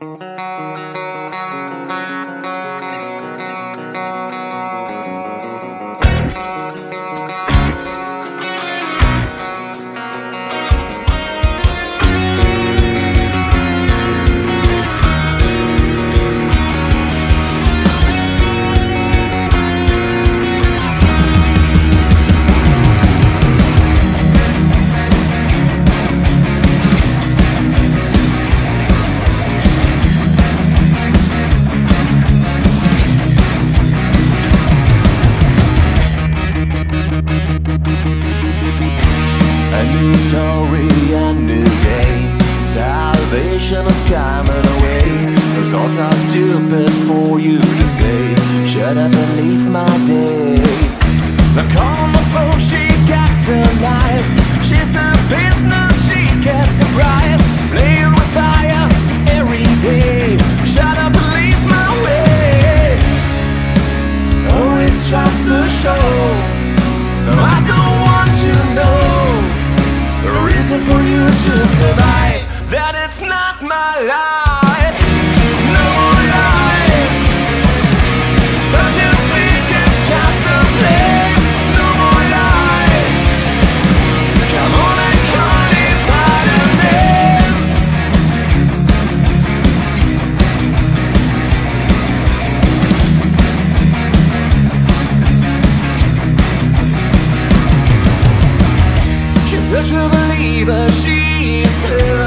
Thank you. A new story, a new game. Salvation is coming away. Results are stupid for you to say. Shut up and leave my day. The call on the phone, she gets her nice. She's the business, to survive. That it's not my life. A believer, she said